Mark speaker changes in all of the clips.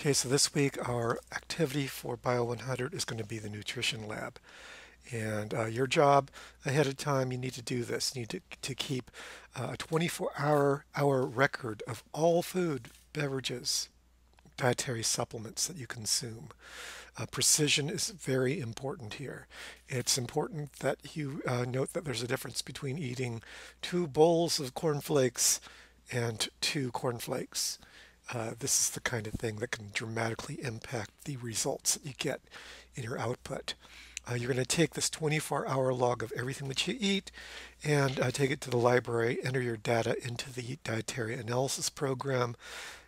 Speaker 1: Okay, so this week our activity for Bio 100 is going to be the nutrition lab. And uh, your job ahead of time, you need to do this. You need to, to keep uh, a 24 hour, hour record of all food, beverages, dietary supplements that you consume. Uh, precision is very important here. It's important that you uh, note that there's a difference between eating two bowls of cornflakes and two cornflakes. Uh, this is the kind of thing that can dramatically impact the results that you get in your output. Uh, you're going to take this 24 hour log of everything that you eat and uh, take it to the library, enter your data into the dietary analysis program,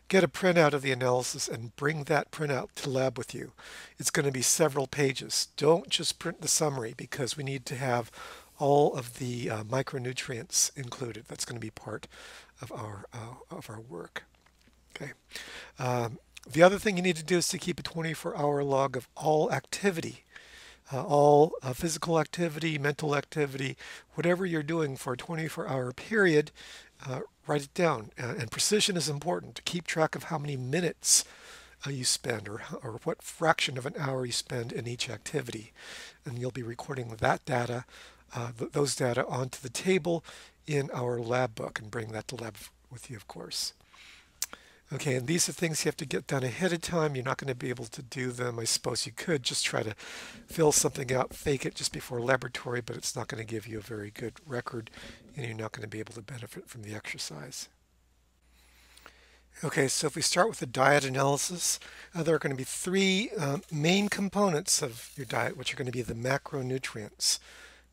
Speaker 1: get a printout of the analysis and bring that printout to lab with you. It's going to be several pages. Don't just print the summary because we need to have all of the uh, micronutrients included. That's going to be part of our, uh, of our work. Okay. Um, the other thing you need to do is to keep a 24-hour log of all activity, uh, all uh, physical activity, mental activity, whatever you're doing for a 24-hour period, uh, write it down. and precision is important to keep track of how many minutes uh, you spend or, or what fraction of an hour you spend in each activity. And you'll be recording that data, uh, th those data onto the table in our lab book and bring that to lab with you, of course. Okay, and these are things you have to get done ahead of time. You're not going to be able to do them. I suppose you could just try to fill something out, fake it just before laboratory, but it's not going to give you a very good record, and you're not going to be able to benefit from the exercise. Okay, so if we start with the diet analysis, uh, there are going to be three uh, main components of your diet, which are going to be the macronutrients.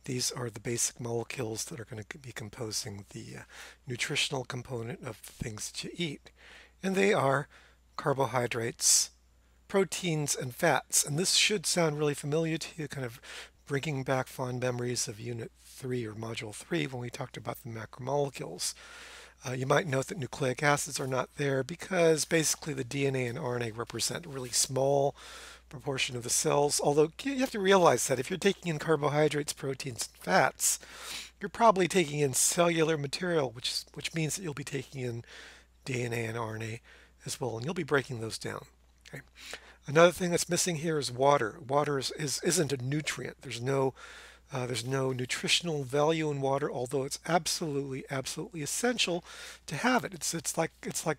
Speaker 1: These are the basic molecules that are going to be composing the uh, nutritional component of the things that you eat and they are carbohydrates, proteins, and fats. And this should sound really familiar to you, kind of bringing back fond memories of Unit 3 or Module 3 when we talked about the macromolecules. Uh, you might note that nucleic acids are not there because basically the DNA and RNA represent a really small proportion of the cells. Although you have to realize that if you're taking in carbohydrates, proteins, and fats, you're probably taking in cellular material, which, which means that you'll be taking in DNA and RNA as well, and you'll be breaking those down. Okay. Another thing that's missing here is water. Water is, is, isn't a nutrient. There's no uh, there's no nutritional value in water, although it's absolutely, absolutely essential to have it. It's it's like it's like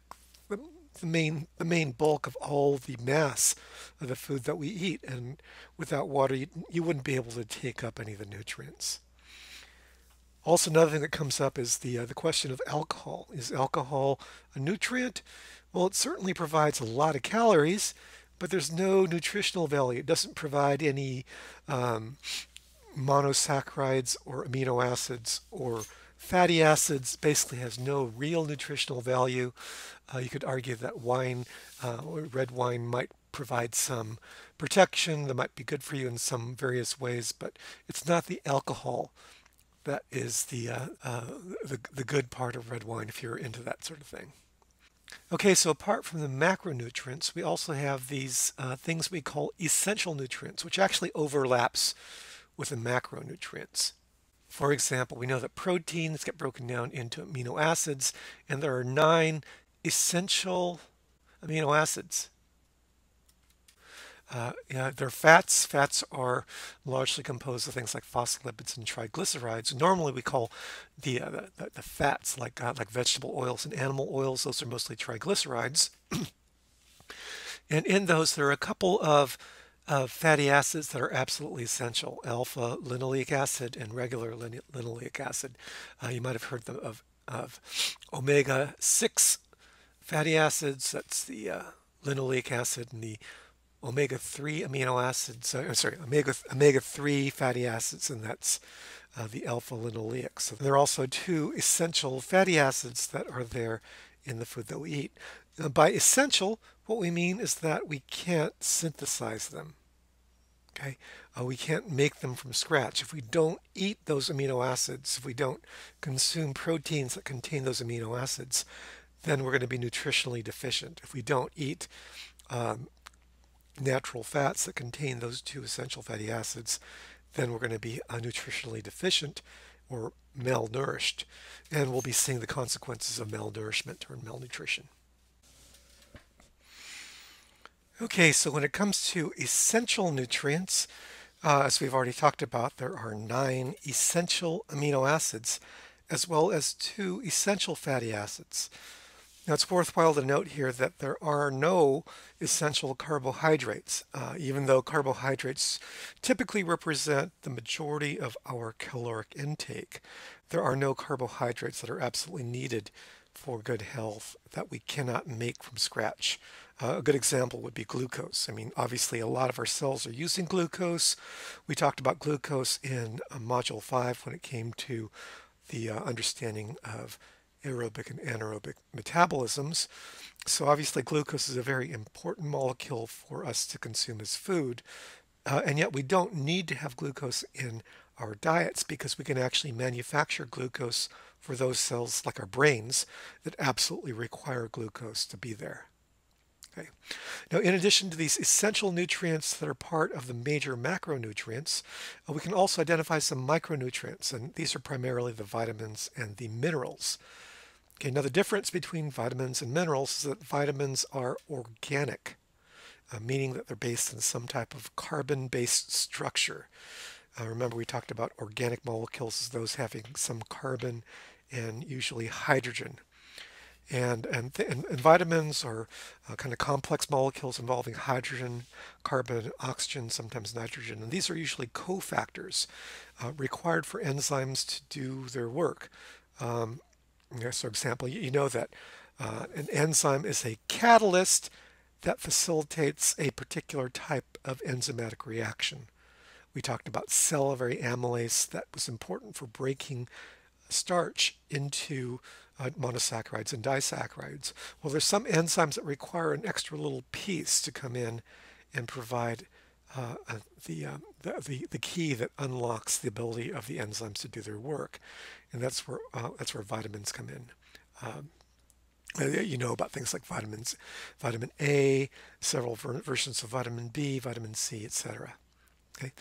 Speaker 1: the, the main the main bulk of all the mass of the food that we eat, and without water, you, you wouldn't be able to take up any of the nutrients. Also, another thing that comes up is the, uh, the question of alcohol. Is alcohol a nutrient? Well, it certainly provides a lot of calories, but there's no nutritional value. It doesn't provide any um, monosaccharides or amino acids or fatty acids. Basically, has no real nutritional value. Uh, you could argue that wine, uh, or red wine, might provide some protection that might be good for you in some various ways, but it's not the alcohol that is the, uh, uh, the, the good part of red wine if you're into that sort of thing. Okay, so apart from the macronutrients, we also have these uh, things we call essential nutrients, which actually overlaps with the macronutrients. For example, we know that proteins get broken down into amino acids, and there are nine essential amino acids uh, yeah, they're fats. Fats are largely composed of things like phospholipids and triglycerides. Normally, we call the uh, the, the, fats like uh, like vegetable oils and animal oils. Those are mostly triglycerides. and in those, there are a couple of fatty acids that are absolutely essential: alpha linoleic acid and regular lin linoleic acid. Uh, you might have heard of of omega six fatty acids. That's the uh, linoleic acid and the omega-3 amino acids, uh, sorry, omega, omega-3 fatty acids, and that's uh, the alpha-linoleic. So there are also two essential fatty acids that are there in the food that we eat. Now, by essential, what we mean is that we can't synthesize them. Okay, uh, we can't make them from scratch. If we don't eat those amino acids, if we don't consume proteins that contain those amino acids, then we're going to be nutritionally deficient. If we don't eat um, natural fats that contain those two essential fatty acids, then we're going to be nutritionally deficient or malnourished. And we'll be seeing the consequences of malnourishment or malnutrition. Okay, so when it comes to essential nutrients, uh, as we've already talked about, there are nine essential amino acids as well as two essential fatty acids. Now, it's worthwhile to note here that there are no essential carbohydrates, uh, even though carbohydrates typically represent the majority of our caloric intake. There are no carbohydrates that are absolutely needed for good health that we cannot make from scratch. Uh, a good example would be glucose. I mean, obviously, a lot of our cells are using glucose. We talked about glucose in uh, Module 5 when it came to the uh, understanding of aerobic and anaerobic metabolisms. So, obviously, glucose is a very important molecule for us to consume as food. Uh, and yet, we don't need to have glucose in our diets because we can actually manufacture glucose for those cells like our brains that absolutely require glucose to be there. Okay. Now, in addition to these essential nutrients that are part of the major macronutrients, uh, we can also identify some micronutrients, and these are primarily the vitamins and the minerals. Okay, now the difference between vitamins and minerals is that vitamins are organic, uh, meaning that they're based in some type of carbon-based structure. Uh, remember, we talked about organic molecules as those having some carbon and usually hydrogen. And, and, and, and vitamins are uh, kind of complex molecules involving hydrogen, carbon, oxygen, sometimes nitrogen. And these are usually cofactors uh, required for enzymes to do their work. Um, so, example, you, know that uh, an enzyme is a catalyst that facilitates a particular type of enzymatic reaction. We talked about salivary amylase that was important for breaking starch into uh, monosaccharides and disaccharides. Well, there's some enzymes that require an extra little piece to come in and provide uh, the, uh, the, the, the key that unlocks the ability of the enzymes to do their work, and that's where uh, that's where vitamins come in. Um, uh, you know about things like vitamins, vitamin A, several ver versions of vitamin B, vitamin C, etc. Okay.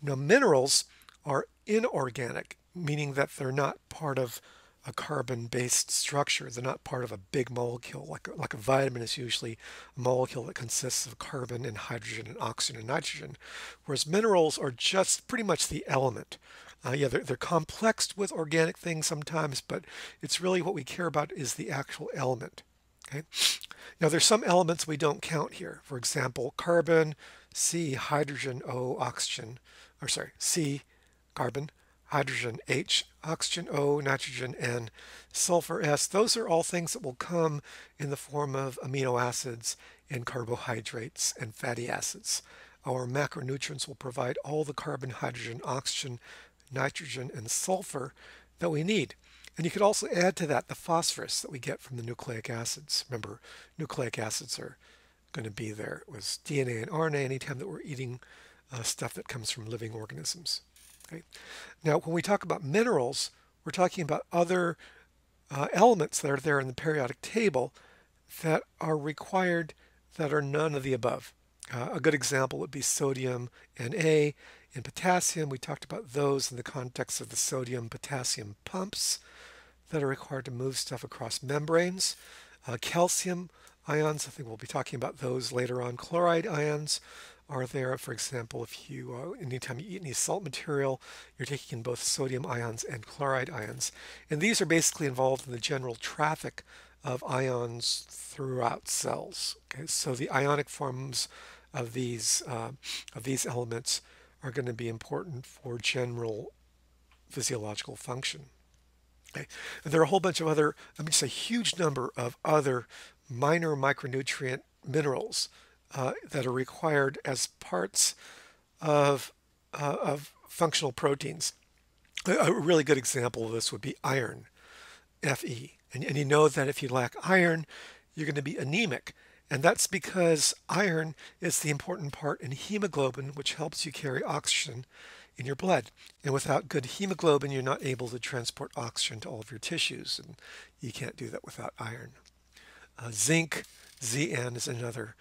Speaker 1: Now minerals are inorganic, meaning that they're not part of a carbon-based structure. They're not part of a big molecule. Like, like a vitamin is usually a molecule that consists of carbon and hydrogen and oxygen and nitrogen, whereas minerals are just pretty much the element. Uh, yeah, they're, they're complex with organic things sometimes, but it's really what we care about is the actual element. Okay. Now there's some elements we don't count here. For example, carbon, C, hydrogen, O, oxygen, or sorry, C, carbon, hydrogen H, oxygen O, nitrogen N, sulfur S. Those are all things that will come in the form of amino acids and carbohydrates and fatty acids. Our macronutrients will provide all the carbon, hydrogen, oxygen, nitrogen, and sulfur that we need. And you could also add to that the phosphorus that we get from the nucleic acids. Remember, nucleic acids are going to be there It was DNA and RNA anytime that we're eating uh, stuff that comes from living organisms. Okay. Now, when we talk about minerals, we're talking about other uh, elements that are there in the periodic table that are required that are none of the above. Uh, a good example would be sodium and And potassium. We talked about those in the context of the sodium potassium pumps that are required to move stuff across membranes. Uh, calcium ions, I think we'll be talking about those later on. Chloride ions are there. For example, if you, uh, anytime you eat any salt material, you're taking in both sodium ions and chloride ions. And these are basically involved in the general traffic of ions throughout cells. Okay, so the ionic forms of these uh, of these elements are going to be important for general physiological function. Okay. And there are a whole bunch of other, I mean, just a huge number of other minor micronutrient minerals uh, that are required as parts of, uh, of functional proteins. A, a, really good example of this would be iron, Fe. And, and you know that if you lack iron, you're going to be anemic. And that's because iron is the important part in hemoglobin, which helps you carry oxygen in your blood. And without good hemoglobin, you're not able to transport oxygen to all of your tissues. And you can't do that without iron. Uh, zinc, Zn, is another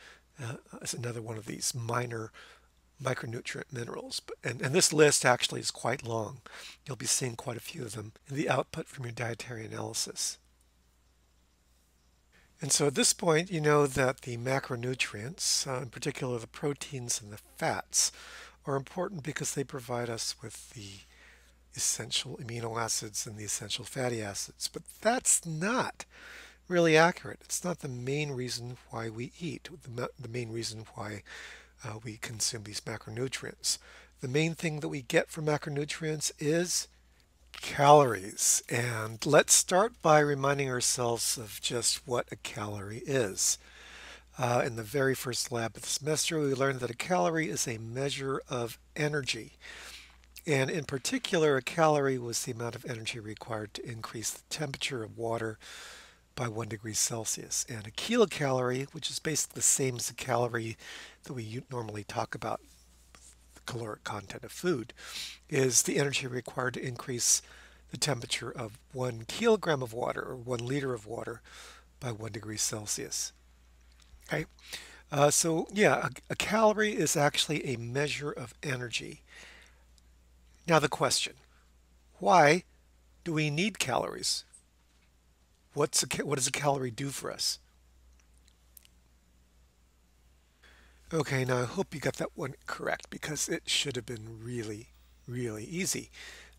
Speaker 1: uh, is another one of these minor micronutrient minerals. And, and this list actually is quite long. You'll be seeing quite a few of them in the output from your dietary analysis. And so at this point, you know that the macronutrients, uh, in particular the proteins and the fats, are important because they provide us with the essential amino acids and the essential fatty acids. But that's not really accurate. It's not the main reason why we eat, the, the main reason why uh, we consume these macronutrients. The main thing that we get from macronutrients is calories. And let's start by reminding ourselves of just what a calorie is. Uh, in the very first lab of the semester, we learned that a calorie is a measure of energy. And in particular, a calorie was the amount of energy required to increase the temperature of water by one degree Celsius. And a kilocalorie, which is basically the same as a calorie that we normally talk about, caloric content of food, is the energy required to increase the temperature of one kilogram of water or one liter of water by one degree Celsius. Okay, uh, so yeah, a, a calorie is actually a measure of energy. Now the question, why do we need calories? What's a, what does a calorie do for us? Okay, now I hope you got that one correct because it should have been really, really easy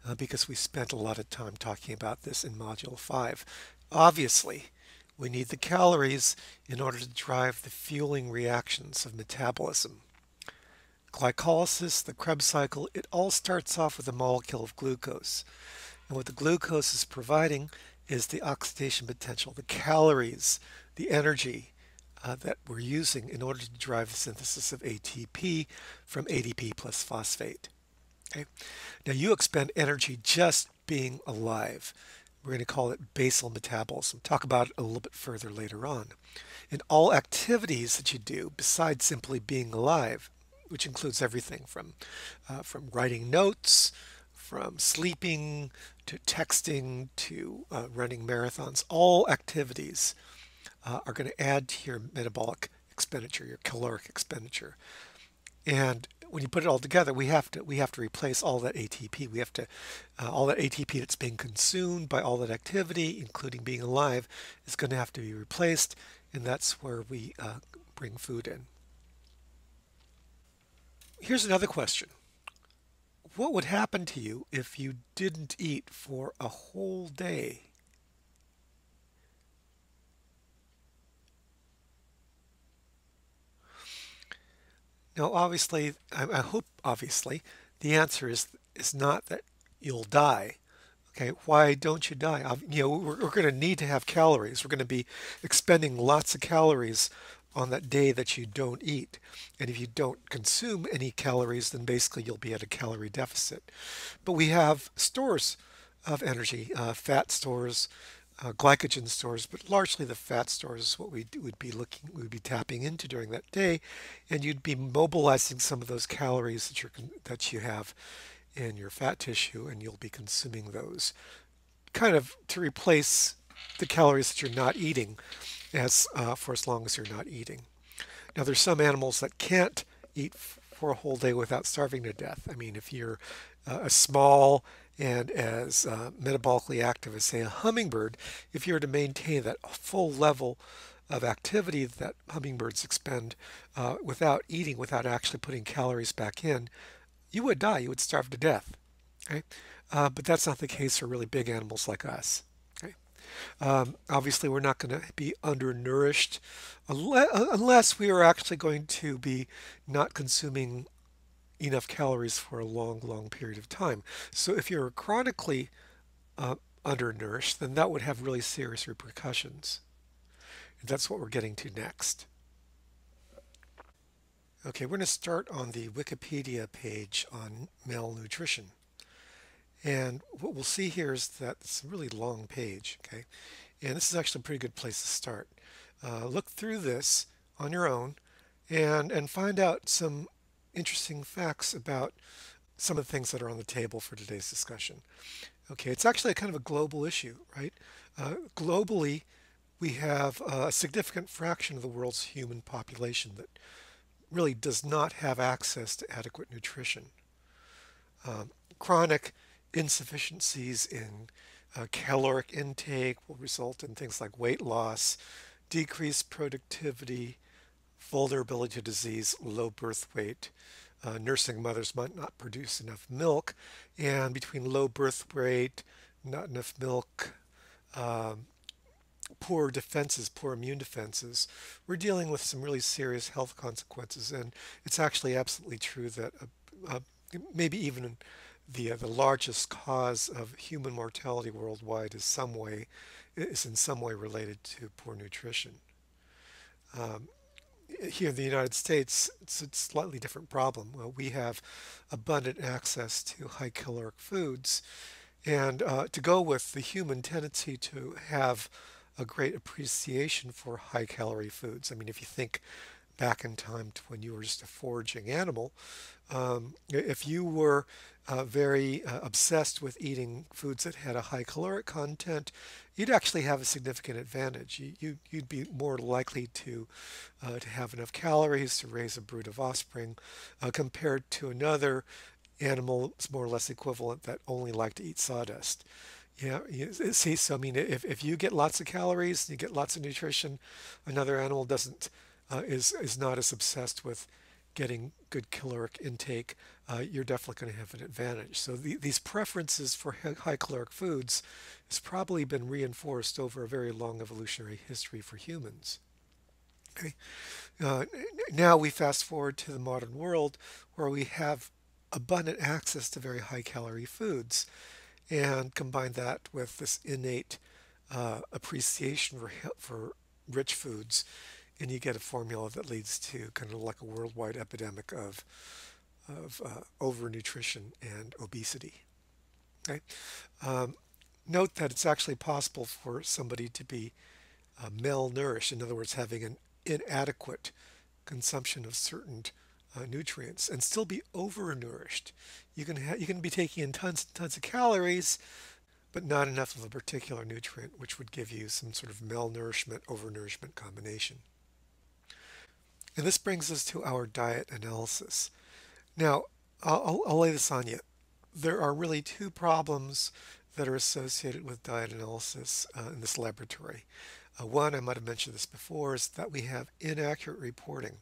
Speaker 1: uh, because we spent a lot of time talking about this in Module 5. Obviously, we need the calories in order to drive the fueling reactions of metabolism. Glycolysis, the Krebs cycle, it all starts off with a molecule of glucose. And what the glucose is providing is the oxidation potential, the calories, the energy uh, that we're using in order to drive the synthesis of ATP from ADP plus phosphate. Okay. Now you expend energy just being alive. We're going to call it basal metabolism. Talk about it a little bit further later on. In all activities that you do, besides simply being alive, which includes everything from, uh, from writing notes, from sleeping to texting to uh, running marathons, all activities uh, are going to add to your metabolic expenditure, your caloric expenditure. And when you put it all together, we have to we have to replace all that ATP. We have to uh, all that ATP that's being consumed by all that activity, including being alive, is going to have to be replaced, and that's where we uh, bring food in. Here's another question what would happen to you if you didn't eat for a whole day? Now, obviously, I, I hope, obviously, the answer is is not that you'll die. Okay, why don't you die? You know, we're, we're going to need to have calories. We're going to be expending lots of calories on that day that you don't eat. And if you don't consume any calories, then basically you'll be at a calorie deficit. But we have stores of energy, uh, fat stores, uh, glycogen stores, but largely the fat stores is what we would be looking, we would be tapping into during that day, and you'd be mobilizing some of those calories that you that you have in your fat tissue, and you'll be consuming those, kind of to replace the calories that you're not eating as uh, for as long as you're not eating. Now, there's some animals that can't eat for a whole day without starving to death. I mean, if you're uh, a small and as uh, metabolically active as, say, a hummingbird, if you were to maintain that full level of activity that hummingbirds expend uh, without eating, without actually putting calories back in, you would die. You would starve to death. Okay? Uh, but that's not the case for really big animals like us. Um, obviously, we're not going to be undernourished unless we are actually going to be not consuming enough calories for a long, long period of time. So if you're chronically uh, undernourished, then that would have really serious repercussions. And that's what we're getting to next. Okay, we're going to start on the Wikipedia page on malnutrition. And what we'll see here is that it's a really long page, okay? And this is actually a pretty good place to start. Uh, look through this on your own and, and find out some interesting facts about some of the things that are on the table for today's discussion. Okay, it's actually kind of a global issue, right? Uh, globally, we have a significant fraction of the world's human population that really does not have access to adequate nutrition. Um, chronic insufficiencies in uh, caloric intake will result in things like weight loss, decreased productivity, vulnerability to disease, low birth weight. Uh, nursing mothers might not produce enough milk, and between low birth weight, not enough milk, um, poor defenses, poor immune defenses, we're dealing with some really serious health consequences. And it's actually absolutely true that uh, uh, maybe even the uh, the largest cause of human mortality worldwide is some way is in some way related to poor nutrition. Um, here in the United States, it's a slightly different problem. Well, we have abundant access to high caloric foods, and uh, to go with the human tendency to have a great appreciation for high calorie foods. I mean, if you think back in time to when you were just a foraging animal, um, if you were uh, very uh, obsessed with eating foods that had a high caloric content, you'd actually have a significant advantage. You, you, would be more likely to, uh, to have enough calories to raise a brood of offspring uh, compared to another animal that's more or less equivalent that only like to eat sawdust. Yeah, you see, so I mean, if, if you get lots of calories, you get lots of nutrition, another animal doesn't, uh, is, is not as obsessed with getting good caloric intake, uh, you're definitely going to have an advantage. So the, these preferences for high caloric foods has probably been reinforced over a very long evolutionary history for humans. Okay. Uh, now we fast forward to the modern world where we have abundant access to very high calorie foods and combine that with this innate uh, appreciation for, for rich foods and you get a formula that leads to kind of like a worldwide epidemic of of uh, overnutrition and obesity. Okay, um, note that it's actually possible for somebody to be uh, malnourished, in other words, having an inadequate consumption of certain uh, nutrients, and still be overnourished. You can you can be taking in tons and tons of calories, but not enough of a particular nutrient, which would give you some sort of malnourishment overnourishment combination. And this brings us to our diet analysis. Now, I'll, I'll, lay this on you. There are really two problems that are associated with diet analysis uh, in this laboratory. Uh, one, I might have mentioned this before, is that we have inaccurate reporting.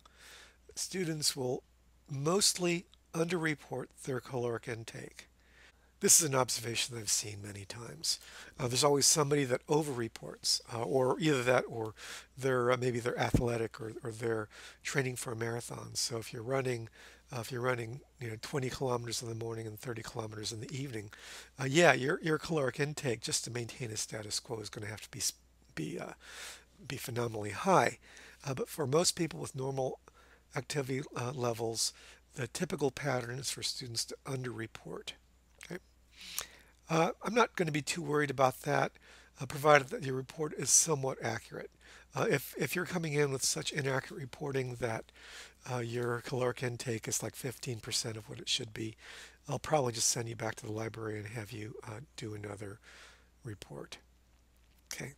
Speaker 1: Students will mostly underreport their caloric intake. This is an observation that I've seen many times. Uh, there's always somebody that overreports, uh, or either that, or they're uh, maybe they're athletic, or, or they're training for a marathon. So if you're running, uh, if you're running, you know, 20 kilometers in the morning and 30 kilometers in the evening, uh, yeah, your your caloric intake just to maintain a status quo is going to have to be be uh, be phenomenally high. but for most people with normal activity levels, the typical pattern is for students to underreport. Uh, I'm not going to be too worried about that, uh, provided that your report is somewhat accurate. Uh, if, if you're coming in with such inaccurate reporting that uh, your caloric intake is like 15% of what it should be, I'll probably just send you back to the library and have you uh, do another report. Okay.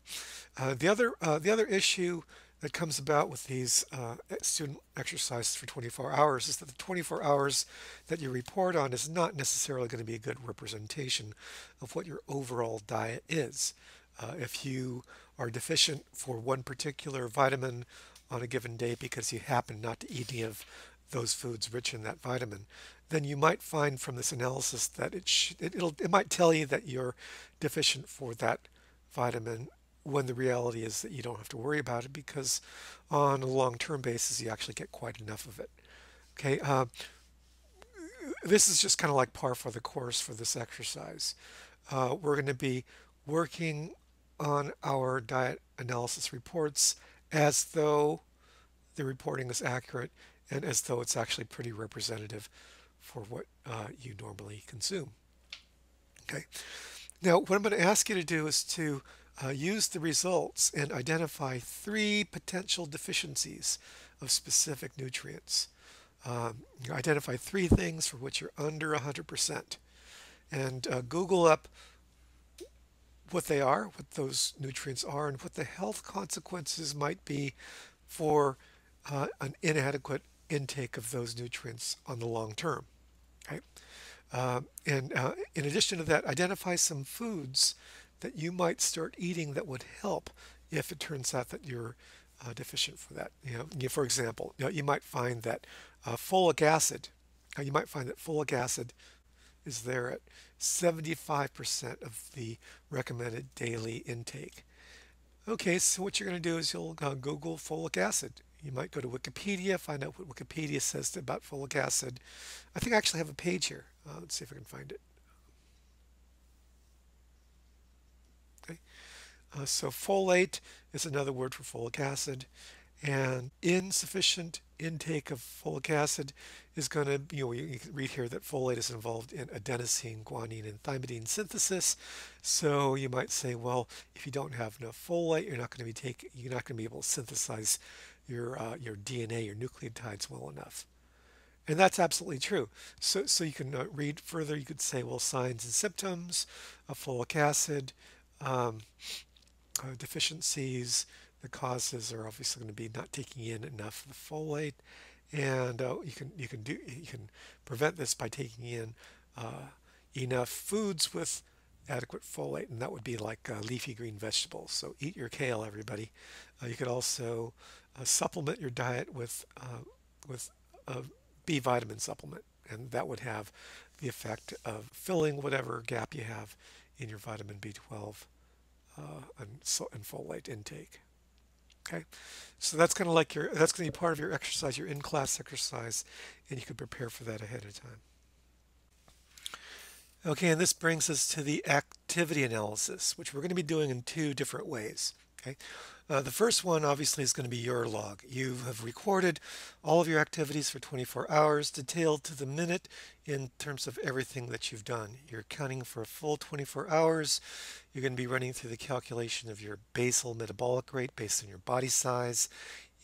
Speaker 1: Uh, the other the other issue that comes about with these uh, student exercises for 24 hours is that the 24 hours that you report on is not necessarily going to be a good representation of what your overall diet is. Uh, if you are deficient for one particular vitamin on a given day because you happen not to eat any of those foods rich in that vitamin, then you might find from this analysis that it, it, it'll, it might tell you that you're deficient for that vitamin when the reality is that you don't have to worry about it because on a long-term basis you actually get quite enough of it. Okay, uh, this is just kind of like par for the course for this exercise. Uh, we're going to be working on our diet analysis reports as though the reporting is accurate and as though it's actually pretty representative for what uh, you normally consume. Okay. Now, what I'm going to ask you to do is to uh, use the results and identify three potential deficiencies of specific nutrients. Um, identify three things for which you're under 100% and uh, Google up what they are, what those nutrients are, and what the health consequences might be for uh, an inadequate intake of those nutrients on the long term. Okay? Uh, and in addition to that, identify some foods that you might start eating that would help if it turns out that you're uh, deficient for that. You know, for example, you, know, you might find that uh, folic acid, uh, you might find that folic acid is there at 75% of the recommended daily intake. Okay, so what you're going to do is you'll uh, Google folic acid. You might go to Wikipedia, find out what Wikipedia says about folic acid. I think I actually have a page here. Uh, let's see if I can find it. Uh, so folate is another word for folic acid, and insufficient intake of folic acid is going to, you know, you can read here that folate is involved in adenosine, guanine, and thymidine synthesis. So you might say, well, if you don't have enough folate, you're not going to be take, you're not going to be able to synthesize your uh, your DNA, your nucleotides well enough. And that's absolutely true. So, so you can uh, read further. You could say, well, signs and symptoms of folic acid um, uh, deficiencies, the causes are obviously going to be not taking in enough of the folate, and uh, you can you can do you can prevent this by taking in uh, enough foods with adequate folate, and that would be like uh, leafy green vegetables. So eat your kale, everybody. Uh, you could also uh, supplement your diet with with a B vitamin supplement, and that would have the effect of filling whatever gap you have in your vitamin B12 Uh, and, so, and folate intake. Okay, so that's kind of like your, that's going to be part of your exercise, your in-class exercise, and you can prepare for that ahead of time. Okay, and this brings us to the activity analysis, which we're going to be doing in two different ways. Okay, uh, the first one obviously is going to be your log. You have recorded all of your activities for 24 hours, detailed to the minute in terms of everything that you've done. You're counting for a full 24 hours. You're going to be running through the calculation of your basal metabolic rate based on your body size,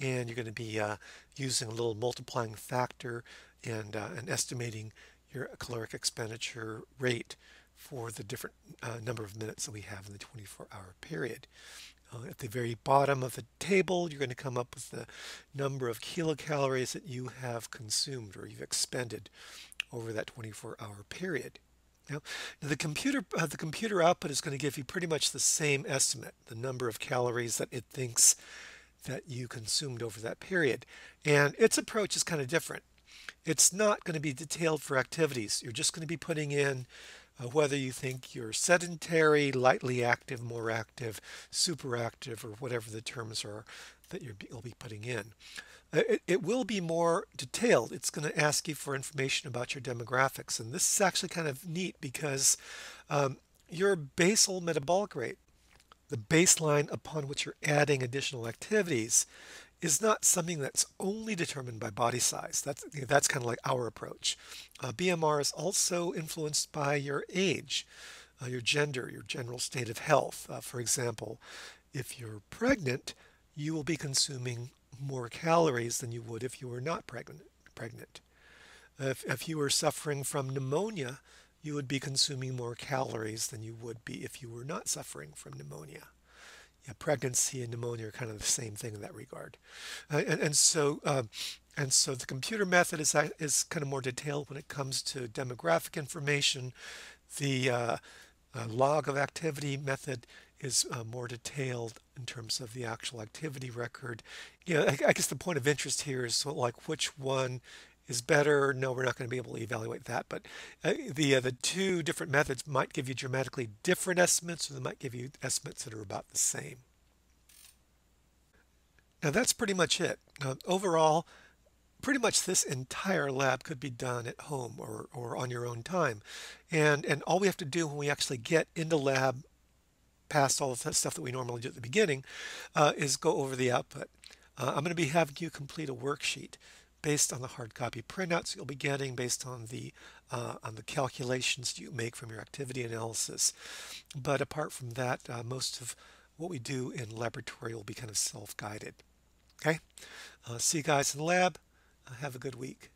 Speaker 1: and you're going to be uh, using a little multiplying factor and, uh, and estimating your caloric expenditure rate for the different uh, number of minutes that we have in the 24 hour period. Uh, at the very bottom of the table, you're going to come up with the number of kilocalories that you have consumed or you've expended over that 24-hour period. Now, the computer uh, the computer output is going to give you pretty much the same estimate, the number of calories that it thinks that you consumed over that period. And its approach is kind of different. It's not going to be detailed for activities. You're just going to be putting in uh, whether you think you're sedentary, lightly active, more active, super active, or whatever the terms are that you'll be putting in. Uh, it, it, will be more detailed. It's going to ask you for information about your demographics. And this is actually kind of neat because um, your basal metabolic rate, the baseline upon which you're adding additional activities, is not something that's only determined by body size. That's, that's kind of like our approach. Uh, BMR is also influenced by your age, uh, your gender, your general state of health. Uh, for example, if you're pregnant, you will be consuming more calories than you would if you were not pregnant. pregnant. If, if you were suffering from pneumonia, you would be consuming more calories than you would be if you were not suffering from pneumonia yeah, pregnancy and pneumonia are kind of the same thing in that regard. Uh, and, and, so uh, and so the computer method is, is kind of more detailed when it comes to demographic information. The uh, uh log of activity method is uh, more detailed in terms of the actual activity record. You know, I, I guess the point of interest here is like which one is better. No, we're not going to be able to evaluate that. But uh, the uh, the two different methods might give you dramatically different estimates, or they might give you estimates that are about the same. Now that's pretty much it. Uh, overall, pretty much this entire lab could be done at home or, or on your own time. And, and all we have to do when we actually get into lab, past all of stuff that we normally do at the beginning, uh, is go over the output. Uh, I'm going to be having you complete a worksheet based on the hard copy printouts you'll be getting based on the uh, on the calculations you make from your activity analysis. But apart from that, uh, most of what we do in laboratory will be kind of self-guided. Okay, uh, see you guys in the lab. Uh, have a good week.